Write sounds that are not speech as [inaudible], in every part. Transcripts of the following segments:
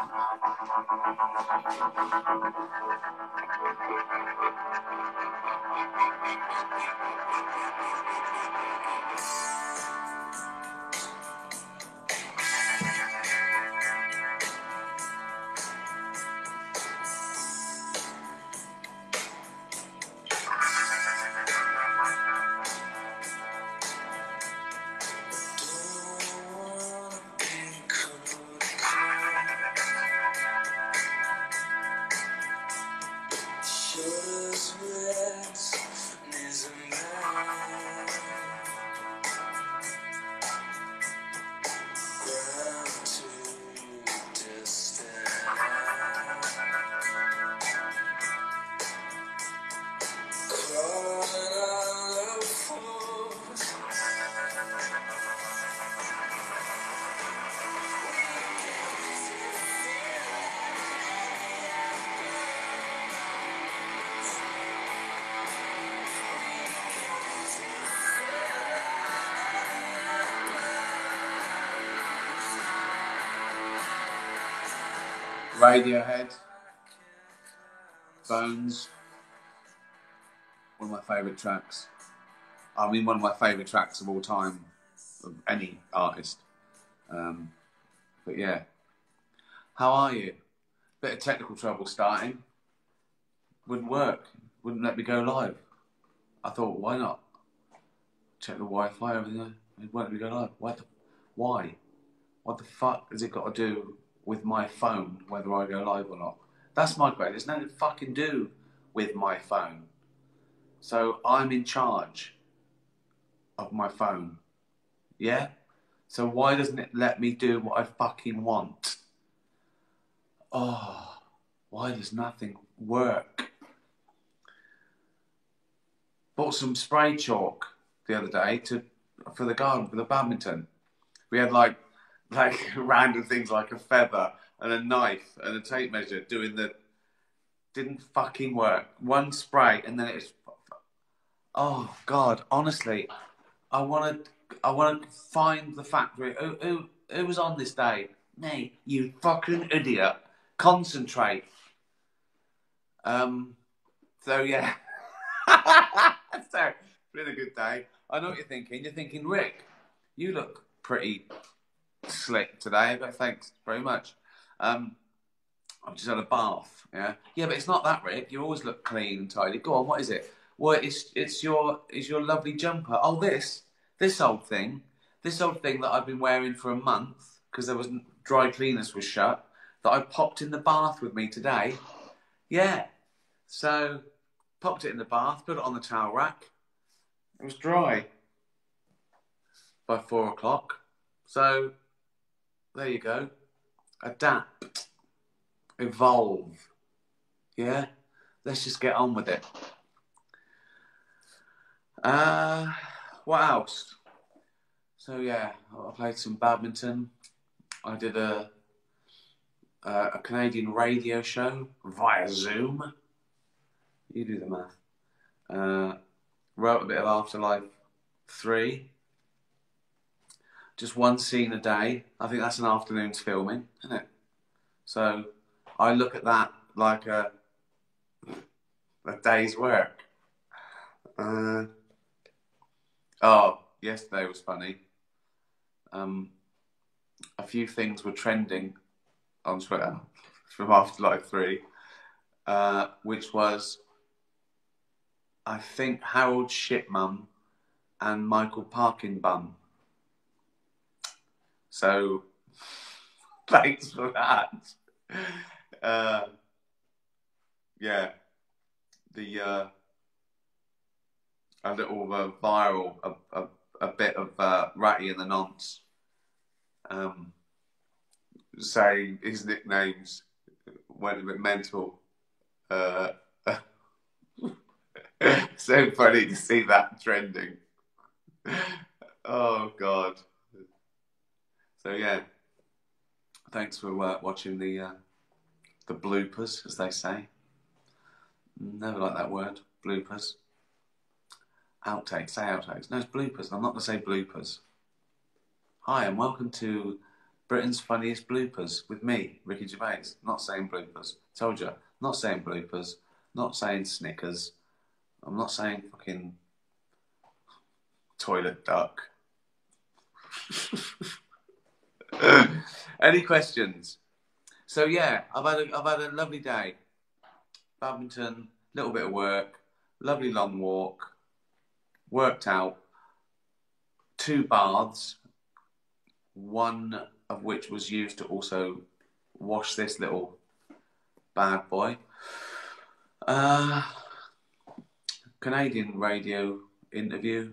Thank you. Radiohead, Bones, one of my favourite tracks. I mean, one of my favourite tracks of all time, of any artist. Um, but yeah, how are you? Bit of technical trouble starting. Wouldn't work. Wouldn't let me go live. I thought, why not? Check the Wi-Fi over there. It won't let me go live. Why? Why? What the fuck has it got to do with my phone whether I go live or not. That's my question. There's nothing to fucking do with my phone. So I'm in charge of my phone. Yeah? So why doesn't it let me do what I fucking want? Oh, why does nothing work? Bought some spray chalk the other day to for the garden for the badminton. We had like [laughs] like random things like a feather and a knife and a tape measure doing the didn't fucking work. One spray and then it's oh god, honestly, I want to I want to find the factory. Who, who who was on this day? Me, you fucking idiot. Concentrate. Um. So yeah. [laughs] so it's been a good day. I know what you're thinking. You're thinking, Rick, you look pretty slick today, but thanks very much. Um, I've just had a bath. Yeah, yeah, but it's not that, Rick. You always look clean and tidy. Go on, what is it? Well, it's it's your it's your lovely jumper. Oh, this this old thing, this old thing that I've been wearing for a month because there was dry cleaners was shut. That I popped in the bath with me today. Yeah, so popped it in the bath, put it on the towel rack. It was dry by four o'clock. So there you go. Adapt. Evolve. Yeah? Let's just get on with it. Uh, what else? So yeah, I played some badminton. I did a a Canadian radio show via Zoom. You do the math. Uh, wrote a bit of Afterlife three just one scene a day. I think that's an afternoon's filming, isn't it? So I look at that like a a day's work. Uh, oh, yesterday was funny. Um, a few things were trending on Twitter [laughs] from Afterlife 3, uh, which was, I think, Harold Shipmum and Michael Parkinbum so [laughs] thanks for that. Uh, yeah, the uh, a little uh, viral, a, a, a, bit of uh, Ratty and the Nonce um, saying his nicknames went a bit mental. Uh, [laughs] so funny to see that trending. Oh God. So yeah, thanks for uh, watching the uh, the bloopers, as they say. Never like that word, bloopers. Outtakes, say outtakes. No, it's bloopers. I'm not going to say bloopers. Hi, and welcome to Britain's funniest bloopers with me, Ricky Gervais. Not saying bloopers. Told you. Not saying bloopers. Not saying Snickers. I'm not saying fucking toilet duck. [laughs] [laughs] Any questions? So yeah, I've had a, I've had a lovely day. Badminton, little bit of work, lovely long walk, worked out. Two baths, one of which was used to also wash this little bad boy. Uh, Canadian radio interview.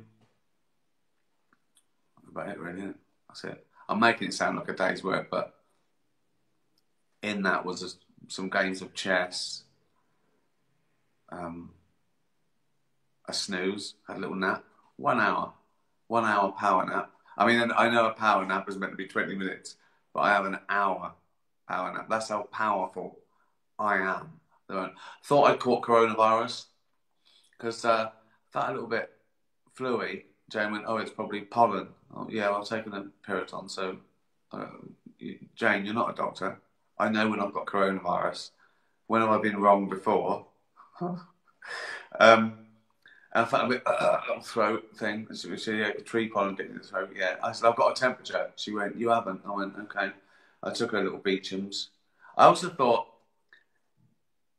About it, really. That's it. I'm making it sound like a day's work, but in that was some games of chess, um, a snooze, had a little nap, one hour, one hour power nap. I mean, I know a power nap is meant to be 20 minutes, but I have an hour power nap. That's how powerful I am. Thought I'd caught coronavirus because uh, felt a little bit fluey. Jane went, "Oh, it's probably pollen." Oh, yeah, I've taken a Piriton. So, uh, Jane, you're not a doctor. I know when I've got coronavirus. When have I been wrong before? [laughs] um, and I felt a bit uh, throat thing. She said, yeah, tree pollen getting in the throat. Yeah. I said, I've got a temperature. She went, you haven't. I went, okay. I took her little Beechams. I also thought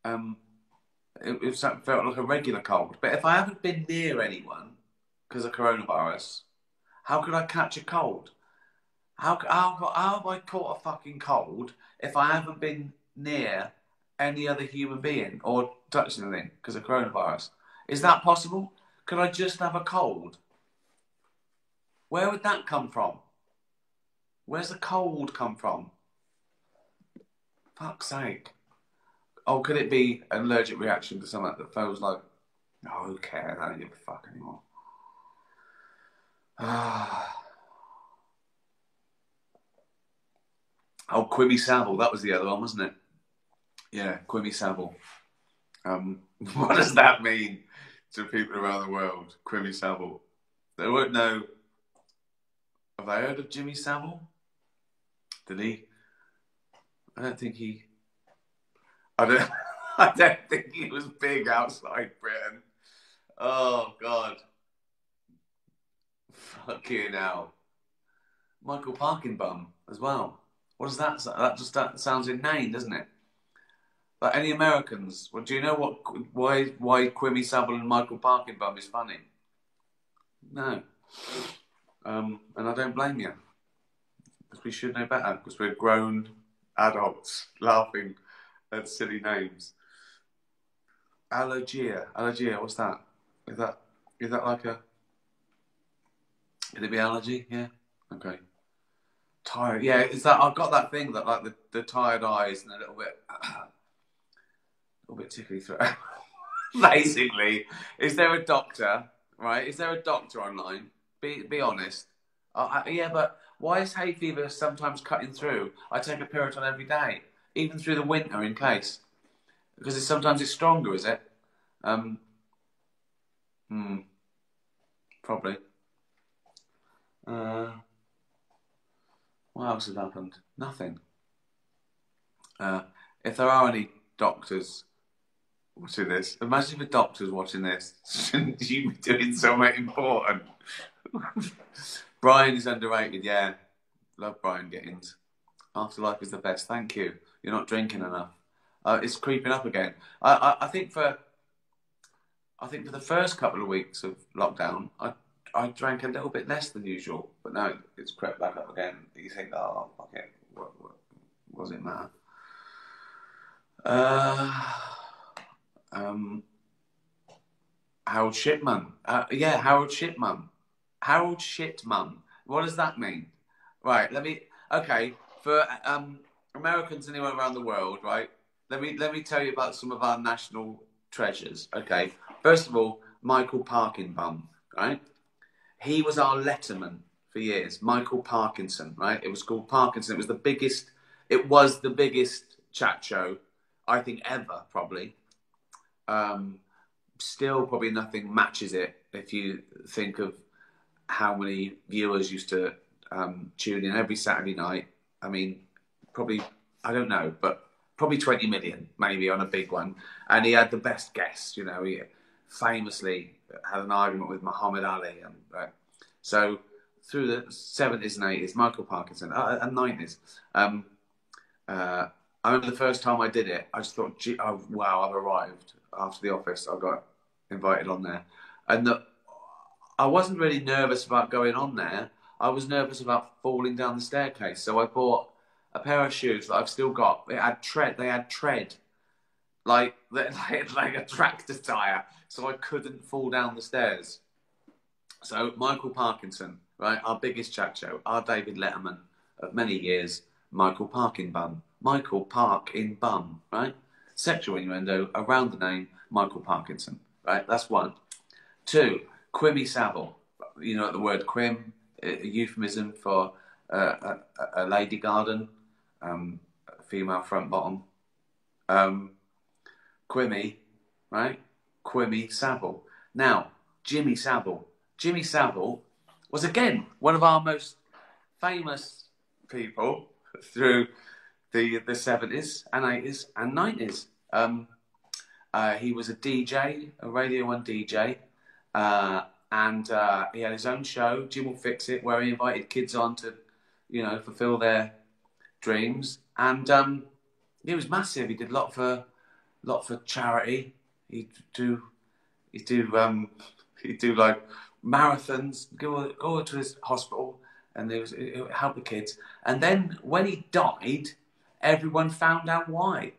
um, it, it felt like a regular cold. But if I haven't been near anyone because of coronavirus, how could I catch a cold? How, how, how have I caught a fucking cold if I haven't been near any other human being or touched anything because of coronavirus? Is that possible? Could I just have a cold? Where would that come from? Where's the cold come from? Fuck's sake. Oh, could it be an allergic reaction to something that feels like, oh, who cares? I don't give a fuck anymore. Ah. Oh, Quimby Savile, that was the other one, wasn't it? Yeah, Quimby Savile. Um, [laughs] what does that mean to people around the world? Quimby Savile. They won't know. Have I heard of Jimmy Savile? Did he? I don't think he. I don't. [laughs] I don't think he was big outside Britain. Oh God. Fuck you now. Michael Parkinbum as well. What does that? That just that sounds inane, doesn't it? But any Americans? Well, do you know what? Why? Why Quimby Savile and Michael Parkinbum is funny? No. Um, and I don't blame you because we should know better because we're grown adults [laughs] laughing at silly names. Allergia, allergia. What's that? Is that is that like a? Could it be allergy? Yeah. Okay tired. Yeah, it's that I've got that thing that like the, the tired eyes and a little bit, a [clears throat] little bit tickly throat. [laughs] Basically, is there a doctor? Right? Is there a doctor online? Be be honest. Uh, I, yeah, but why is hay fever sometimes cutting through? I take a Piriton every day, even through the winter, in case, because it's, sometimes it's stronger. Is it? Um. Hmm. Probably. Uh. What else has happened? Nothing. Uh, if there are any doctors watching this, imagine if a doctor's watching this. [laughs] Shouldn't you be doing something important? [laughs] Brian is underrated, yeah. Love Brian Gittins. Afterlife is the best. Thank you. You're not drinking enough. Uh, it's creeping up again. I, I, I think for I think for the first couple of weeks of lockdown, I I drank a little bit less than usual, but now it's crept back up again. You think, oh, okay, what, what, what does it matter? Uh, um, Harold Shipman. Uh, yeah, Harold Shipman. Harold Shitman. What does that mean? Right, let me. Okay, for um, Americans anywhere around the world, right? Let me let me tell you about some of our national treasures. Okay, first of all, Michael Parkinbum, right? He was our letterman for years, Michael Parkinson, right? It was called Parkinson. It was the biggest, it was the biggest chat show, I think, ever, probably. Um, still, probably nothing matches it if you think of how many viewers used to um, tune in every Saturday night I mean, probably I don't know, but probably 20 million maybe on a big one. And he had the best guests, you know. He famously had an argument with Muhammad Ali, and uh, so through the 70s and 80s, Michael Parkinson, uh, and 90s. Um, uh, I remember the first time I did it, I just thought, Gee, oh, wow, I've arrived after the office. I got invited on there. And the, I wasn't really nervous about going on there. I was nervous about falling down the staircase. So I bought a pair of shoes that I've still got. Had tread. They had tread, like [laughs] like, like a tractor tire, so I couldn't fall down the stairs. So Michael Parkinson, right, our biggest chat show, our David Letterman of many years, Michael Parkin Bum, Michael Park in Bum, right? Sexual innuendo around the name Michael Parkinson, right? That's one. Two, Quimmy Savile. You know the word quim, a euphemism for uh, a, a, lady garden, um, female front bottom. Um, Quimmy, right? Quimmy Savile. Now, Jimmy Savile. Jimmy Savile was again one of our most famous people through the the seventies and eighties and nineties. Um, uh, he was a DJ, a Radio One DJ, uh, and uh, he had his own show, Jim'll Fix It, where he invited kids on to, you know, fulfill their dreams. And um, it was massive. He did a lot for, lot for charity. He'd do, he'd do, um, he'd do like marathons. Go go to his hospital, and there was it help the kids. And then when he died, everyone found out why,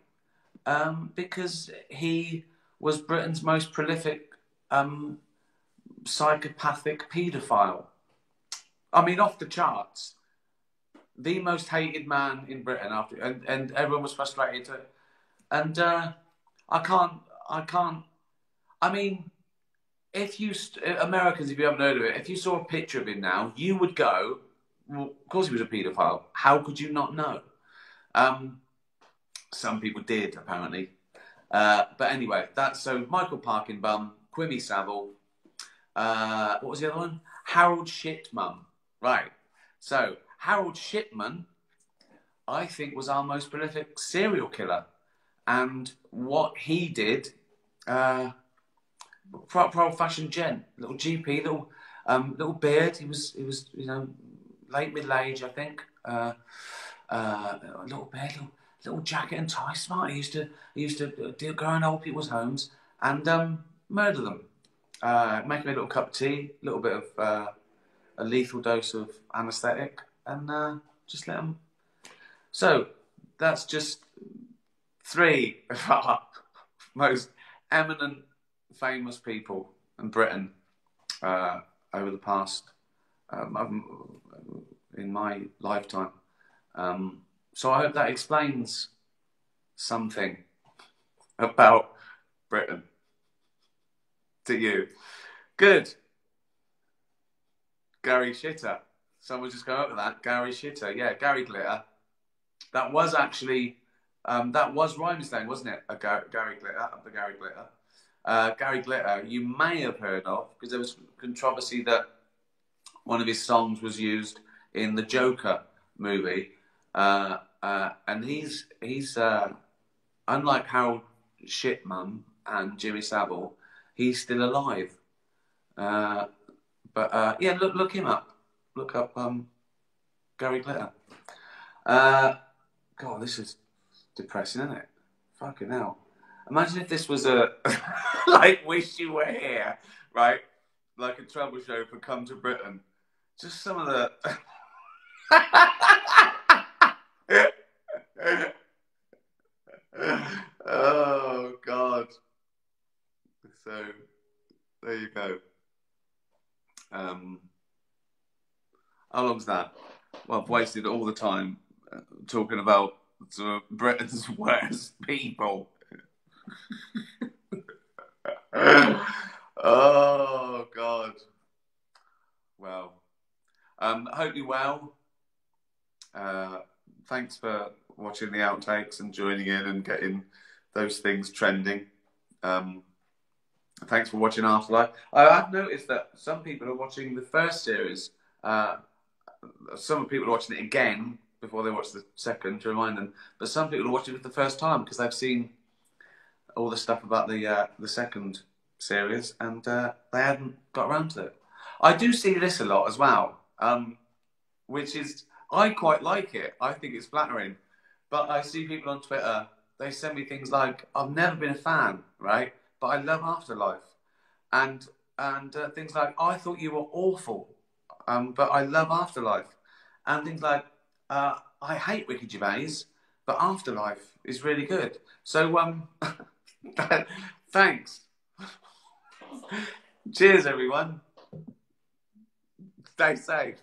um, because he was Britain's most prolific um, psychopathic paedophile. I mean, off the charts. The most hated man in Britain after, and, and everyone was frustrated. And uh, I can't, I can't. I mean, if you Americans, if you haven't heard of it, if you saw a picture of him now, you would go, "Well, of course he was a paedophile. How could you not know?" Um, some people did, apparently. Uh, but anyway, that's so Michael Parkinbum, Quimmy Savile, uh, what was the other one? Harold Shitman. Right. So Harold Shipman, I think, was our most prolific serial killer, and what he did, uh, proper old-fashioned gent, little GP, little um, little beard. He was he was you know late middle age, I think. Uh, uh, little beard, little, little jacket and tie, smart. He used to he used to uh, go in old people's homes and um, murder them uh, make a little cup of tea, a little bit of uh, a lethal dose of anaesthetic, and uh, just let them. So that's just three of our [laughs] most eminent, famous people in Britain uh, over the past um, in my lifetime. Um, so I hope that explains something [laughs] about Britain to you. Good. Gary Shitter. Someone just go over that. Gary Shitter. Yeah, Gary Glitter. That was actually, um, that was Rhymestone, wasn't it? A Gary, Gary Glitter, the Gary Glitter. Uh, Gary Glitter, you may have heard of, because there was controversy that one of his songs was used in the Joker movie. Uh, uh, and he's, he's uh, unlike Harold Shipman and Jimmy Savile, he's still alive. Uh, but uh, yeah, look look him up. Look up um, Gary Glitter. God, this is depressing, isn't it? Fucking hell. Imagine if this was a [laughs] like Wish You Were Here, right? Like a trouble show for Come to Britain. Just some of the. [laughs] oh God. So there you go. Um, how long's that? Well, I've wasted all the time uh, talking about uh, Britain's [laughs] worst people. [laughs] oh God. Well, um, hope you're well. Uh, thanks for watching the outtakes and joining in and getting those things trending. Um, thanks for watching Afterlife. I've noticed that some people are watching the first series. Uh, some people are watching it again before they watch the second to remind them. But some people are watching it for the first time because they've seen all the stuff about the uh, the second series and uh, they hadn't got around to it. I do see this a lot as well, um, which is I quite like it. I think it's flattering, but I see people on Twitter. They send me things like, "I've never been a fan, right? But I love Afterlife," and and uh, things like, "I thought you were awful, um, but I love Afterlife," and things like, uh, "I hate Ricky Gervais, but Afterlife is really good." So um, [laughs] thanks. Cheers, everyone. Stay safe.